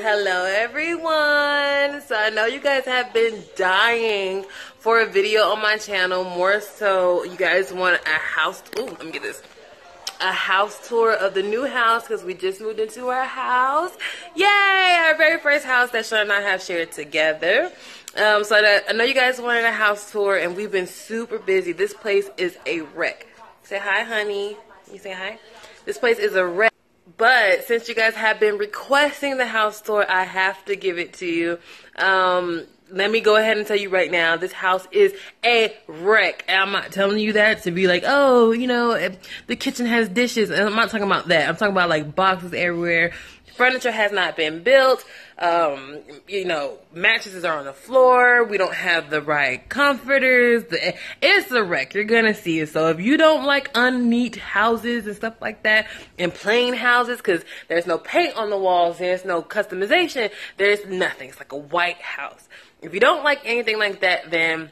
Hello everyone. So I know you guys have been dying for a video on my channel. More so you guys want a house, ooh, let me get this. A house tour of the new house because we just moved into our house. Yay! Our very first house that Sean and I have shared together. Um, so that, I know you guys wanted a house tour and we've been super busy. This place is a wreck. Say hi, honey. You say hi? This place is a wreck. But since you guys have been requesting the house tour, I have to give it to you. Um, let me go ahead and tell you right now, this house is a wreck. And I'm not telling you that to be like, oh, you know, the kitchen has dishes. And I'm not talking about that. I'm talking about like boxes everywhere. Furniture has not been built. Um, you know, mattresses are on the floor. We don't have the right comforters. It's a wreck. You're gonna see it. So if you don't like unneat houses and stuff like that, and plain houses, because there's no paint on the walls, there's no customization, there's nothing. It's like a white house. If you don't like anything like that, then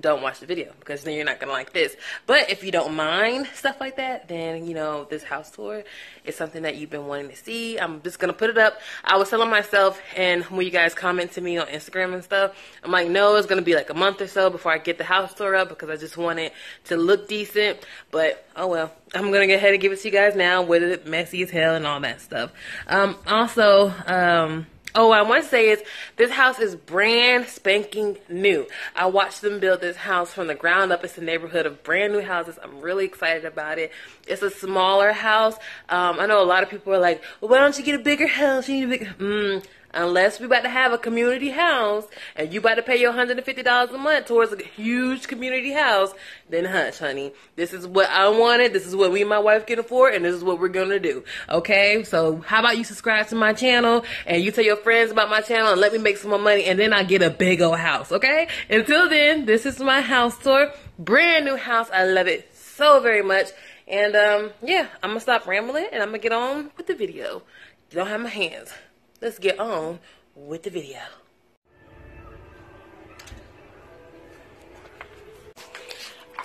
don't watch the video because then you're not gonna like this. But if you don't mind stuff like that, then you know this house tour is something that you've been wanting to see. I'm just gonna put it up. I was telling myself, and when you guys comment to me on Instagram and stuff, I'm like, no, it's gonna be like a month or so before I get the house tour up because I just want it to look decent. But oh well, I'm gonna go ahead and give it to you guys now with it messy as hell and all that stuff. Um, also, um Oh, I want to say is this house is brand spanking new. I watched them build this house from the ground up. It's a neighborhood of brand new houses. I'm really excited about it. It's a smaller house. Um, I know a lot of people are like, well, why don't you get a bigger house? You need a bigger. Mm, unless we about to have a community house and you about to pay your $150 a month towards a huge community house, then hush, honey. This is what I wanted. This is what we and my wife can afford, and this is what we're gonna do. Okay? So how about you subscribe to my channel and you tell your friends about my channel and let me make some more money and then I get a big old house, okay? Until then, this is my house tour. Brand new house. I love it so very much. And um, yeah, I'm gonna stop rambling and I'm gonna get on with the video. Don't have my hands let's get on with the video.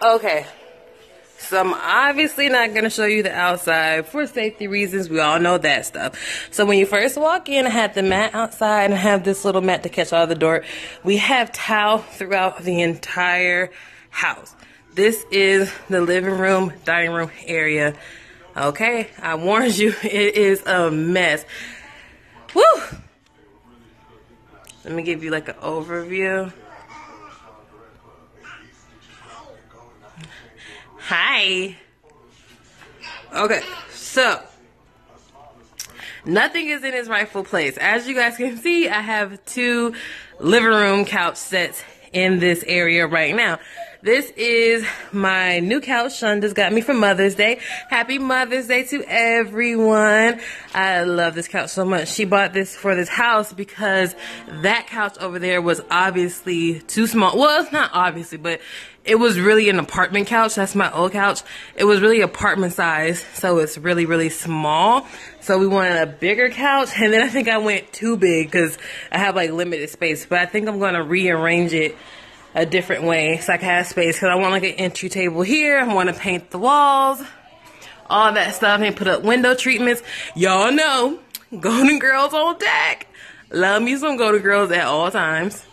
Okay, so I'm obviously not going to show you the outside for safety reasons. We all know that stuff. So when you first walk in, I have the mat outside and I have this little mat to catch all the dirt. We have towel throughout the entire house. This is the living room, dining room area. Okay, I warned you, it is a mess. Woo! Let me give you like an overview. Hi. Okay, so nothing is in its rightful place. As you guys can see, I have two living room couch sets in this area right now. This is my new couch Shonda's got me for Mother's Day. Happy Mother's Day to everyone. I love this couch so much. She bought this for this house because that couch over there was obviously too small. Well, it's not obviously, but it was really an apartment couch. That's my old couch. It was really apartment size, so it's really, really small. So we wanted a bigger couch, and then I think I went too big because I have like limited space. But I think I'm going to rearrange it a different way so I can have space because I want like an entry table here. I want to paint the walls, all that stuff, and put up window treatments. Y'all know, Golden Girls on deck. Love me some Golden Girls at all times.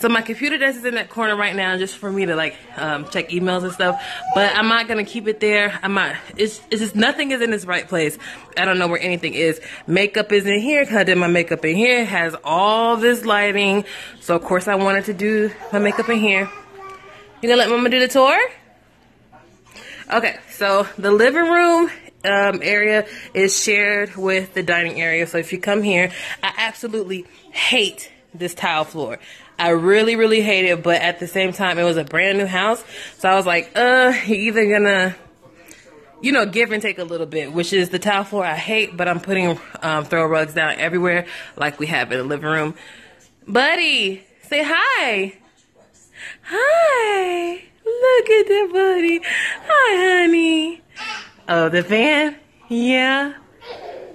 So my computer desk is in that corner right now just for me to like um, check emails and stuff. But I'm not gonna keep it there. I'm not. It's, it's just nothing is in its right place. I don't know where anything is. Makeup is in here. Cause I did my makeup in here. It has all this lighting. So of course I wanted to do my makeup in here. You gonna let Mama do the tour? Okay. So the living room um, area is shared with the dining area. So if you come here, I absolutely hate this tile floor. I really, really hate it, but at the same time, it was a brand new house. So I was like, uh, either gonna, you know, give and take a little bit, which is the tile floor I hate, but I'm putting um, throw rugs down everywhere like we have in the living room. Buddy, say hi. Hi. Look at that buddy. Hi, honey. Oh, the van? Yeah.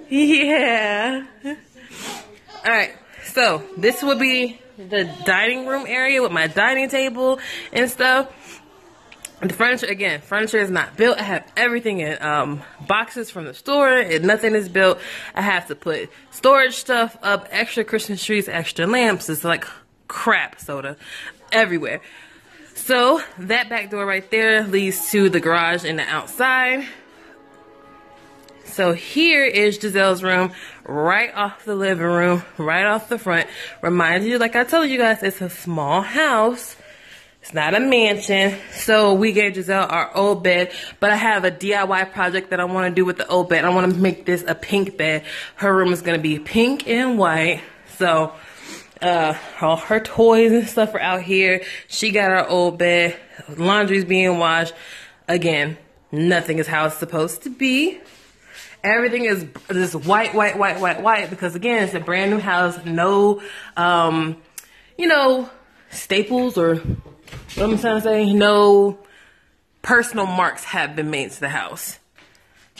Yeah. All right. So this will be the dining room area with my dining table and stuff. the furniture again furniture is not built. I have everything in um, boxes from the store and nothing is built. I have to put storage stuff up extra christmas trees extra lamps. It's like crap soda everywhere. So that back door right there leads to the garage and the outside. So here is Giselle's room, right off the living room, right off the front. Reminds you, like I told you guys, it's a small house. It's not a mansion. So we gave Giselle our old bed, but I have a DIY project that I want to do with the old bed. I want to make this a pink bed. Her room is going to be pink and white. So uh, all her toys and stuff are out here. She got our old bed. Laundry's being washed. Again, nothing is how it's supposed to be. Everything is just white, white, white, white, white because again, it's a brand new house. No, um, you know, staples or what I'm trying to say? No personal marks have been made to the house.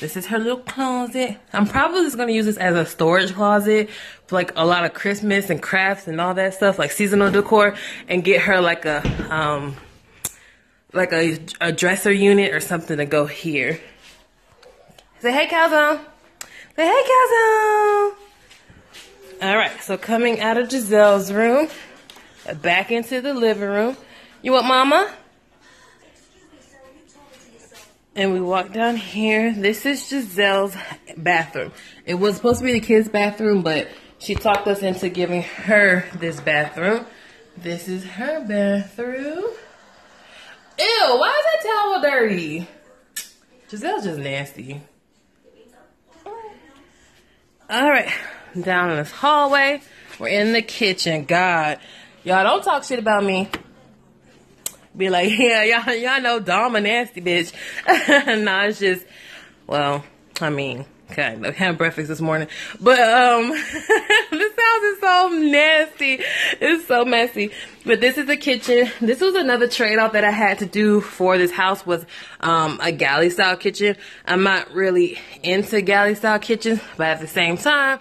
This is her little closet. I'm probably just gonna use this as a storage closet for like a lot of Christmas and crafts and all that stuff, like seasonal decor, and get her like a um like a, a dresser unit or something to go here. Say hey, Calzone. Say hey, Calzone. All right, so coming out of Giselle's room, back into the living room. You want mama? And we walk down here. This is Giselle's bathroom. It was supposed to be the kids' bathroom, but she talked us into giving her this bathroom. This is her bathroom. Ew, why is that towel dirty? Giselle's just nasty. All right, down in this hallway. We're in the kitchen. God, y'all don't talk shit about me. Be like, yeah, y'all, y'all know Dom a nasty bitch. nah, it's just, well, I mean, kind of had breakfast this morning, but um, this house is so nasty. It's so messy. But this is the kitchen. This was another trade off that I had to do for this house was um a galley style kitchen. I'm not really into galley style kitchens, but at the same time,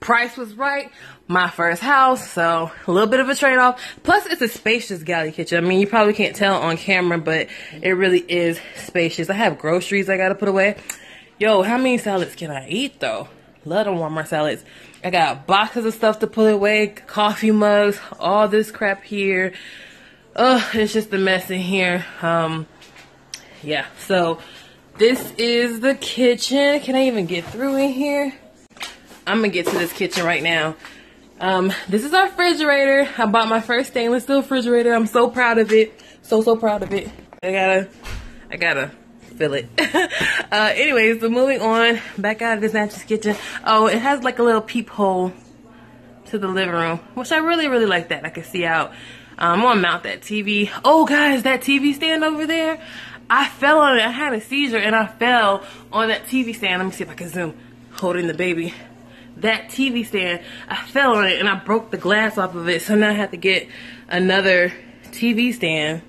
price was right my first house, so a little bit of a trade-off. Plus, it's a spacious galley kitchen. I mean, you probably can't tell on camera, but it really is spacious. I have groceries I gotta put away. Yo, how many salads can I eat, though? Love the Walmart salads. I got boxes of stuff to put away, coffee mugs, all this crap here. Ugh, it's just a mess in here. Um, yeah, so this is the kitchen. Can I even get through in here? I'm gonna get to this kitchen right now. Um, this is our refrigerator. I bought my first stainless steel refrigerator. I'm so proud of it. So, so proud of it. I gotta, I gotta fill it. uh, anyways, so moving on, back out of this Natchez kitchen. Oh, it has like a little peephole to the living room, which I really, really like that. I can see out. Um, I'm gonna mount that TV. Oh, guys, that TV stand over there. I fell on it. I had a seizure and I fell on that TV stand. Let me see if I can zoom. Holding the baby that TV stand, I fell on it and I broke the glass off of it. So now I have to get another TV stand.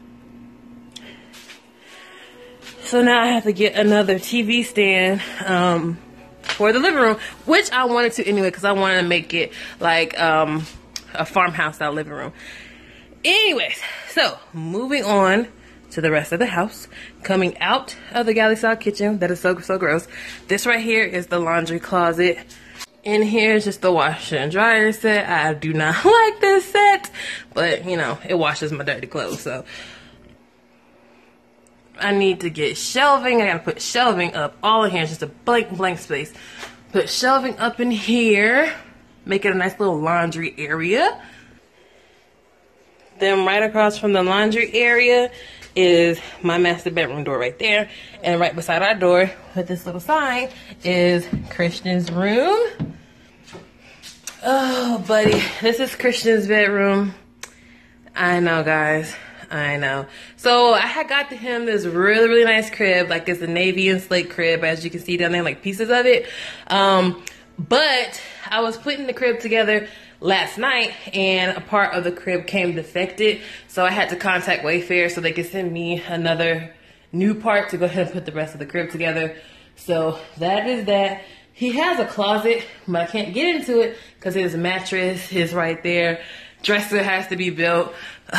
So now I have to get another TV stand um, for the living room, which I wanted to anyway because I wanted to make it like um, a farmhouse style living room. Anyways, so moving on to the rest of the house. Coming out of the galley style kitchen, that is so, so gross. This right here is the laundry closet. In here is just the washer and dryer set. I do not like this set, but you know, it washes my dirty clothes, so. I need to get shelving. I gotta put shelving up all in here. It's just a blank, blank space. Put shelving up in here. Make it a nice little laundry area. Then right across from the laundry area is my master bedroom door right there. And right beside our door with this little sign is Christian's room. Oh, buddy, this is Christian's bedroom. I know, guys. I know. So I had got to him this really, really nice crib. Like it's a navy and slate crib, as you can see down there, like pieces of it. Um, but I was putting the crib together last night and a part of the crib came defected. So I had to contact Wayfair so they could send me another new part to go ahead and put the rest of the crib together. So that is that. He has a closet, but I can't get into it because his mattress is right there. Dresser has to be built.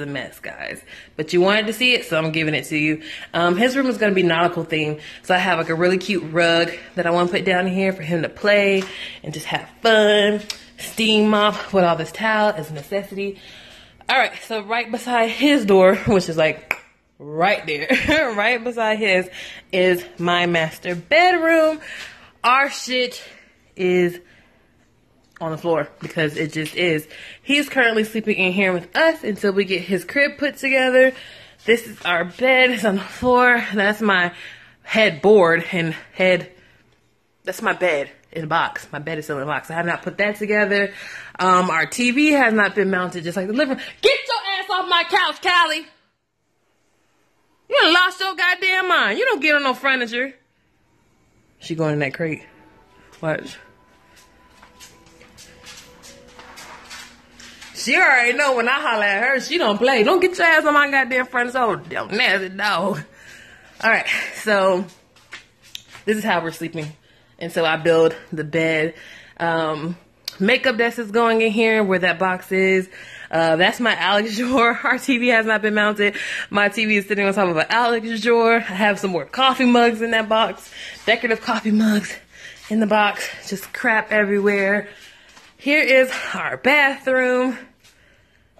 a mess, guys. But you wanted to see it, so I'm giving it to you. Um, his room is going to be nautical themed. So I have like a really cute rug that I want to put down here for him to play and just have fun. Steam mop with all this towel is a necessity. All right, so right beside his door, which is like right there, right beside his, is my master bedroom. Our shit is on the floor because it just is. He's currently sleeping in here with us until we get his crib put together. This is our bed. It's on the floor. That's my headboard and head. That's my bed in a box. My bed is still in a box. I have not put that together. Um, our TV has not been mounted just like the living room. Get your ass off my couch, Callie. You done lost your goddamn mind. You don't get on no furniture. She going in that crate. Watch. She already know when I holler at her, she don't play. Don't get your ass on my goddamn front door, damn nasty dog. All right, so this is how we're sleeping. And so I build the bed. Um, makeup desk is going in here where that box is. Uh, that's my Alex drawer. Our TV has not been mounted. My TV is sitting on top of an Alex drawer. I have some more coffee mugs in that box. Decorative coffee mugs in the box. Just crap everywhere. Here is our bathroom.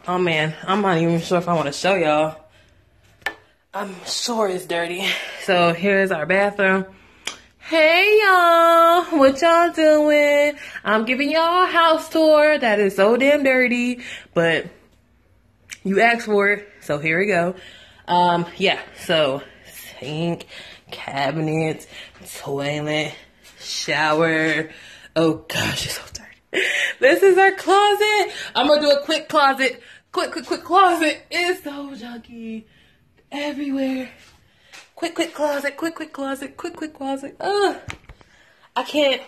Oh man, I'm not even sure if I want to show y'all. I'm sure it's dirty. So here's our bathroom. Hey y'all, what y'all doing? I'm giving y'all a house tour that is so damn dirty, but you asked for it, so here we go. Um, yeah, so sink, cabinets, toilet, shower. Oh gosh, it's so. This is our closet. I'm gonna do a quick closet. Quick, quick, quick closet. It's so junky everywhere. Quick, quick closet, quick, quick closet, quick, quick closet. Ugh. I can't.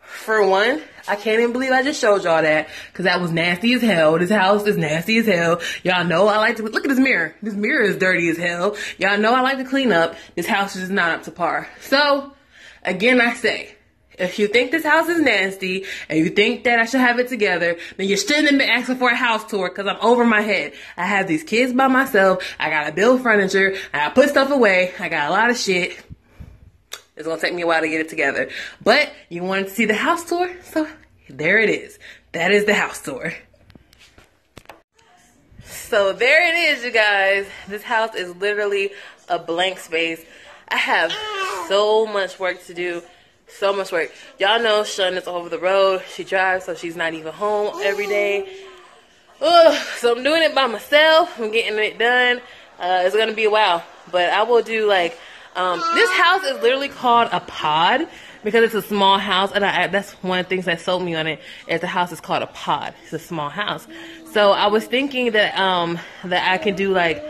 For one, I can't even believe I just showed y'all that because that was nasty as hell. This house is nasty as hell. Y'all know I like to look at this mirror. This mirror is dirty as hell. Y'all know I like to clean up. This house is not up to par. So, again, I say, if you think this house is nasty and you think that I should have it together, then you shouldn't have been asking for a house tour because I'm over my head. I have these kids by myself. I gotta build furniture. I gotta put stuff away. I got a lot of shit. It's gonna take me a while to get it together. But you wanted to see the house tour, so there it is. That is the house tour. So there it is, you guys. This house is literally a blank space. I have so much work to do. So much work. Y'all know Shun is over the road. She drives, so she's not even home every day. Ugh, so I'm doing it by myself. I'm getting it done. Uh, it's gonna be a while, but I will do like um, this house is literally called a pod because it's a small house, and I, that's one of the things that sold me on it. Is the house is called a pod. It's a small house. So I was thinking that um that I can do like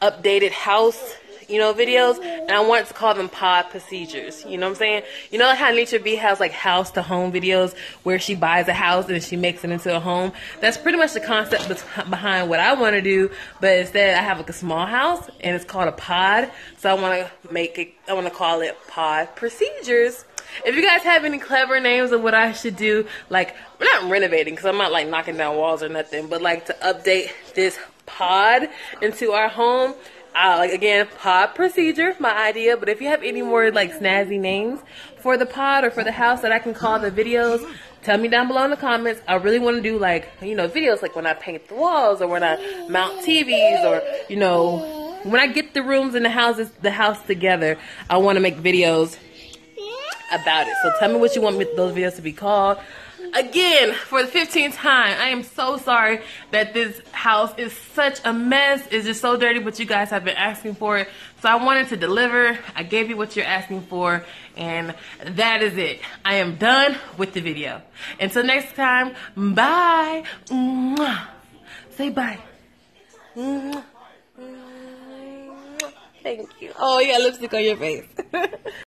updated house you know, videos, and I wanted to call them pod procedures. You know what I'm saying? You know how Nature B has like house to home videos where she buys a house and she makes it into a home? That's pretty much the concept behind what I want to do, but instead I have like a small house and it's called a pod. So I want to make it, I want to call it pod procedures. If you guys have any clever names of what I should do, like, we're not renovating because I'm not like knocking down walls or nothing, but like to update this pod into our home, uh, again, pod procedure, my idea. But if you have any more like snazzy names for the pod or for the house that I can call the videos, tell me down below in the comments. I really want to do like you know videos like when I paint the walls or when I mount TVs or you know when I get the rooms and the houses the house together. I want to make videos about it. So tell me what you want those videos to be called again for the 15th time i am so sorry that this house is such a mess. It's just so dirty but you guys have been asking for it. So i wanted to deliver. I gave you what you're asking for and that is it. I am done with the video. Until next time bye. Say bye. Thank you. Oh yeah lipstick on your face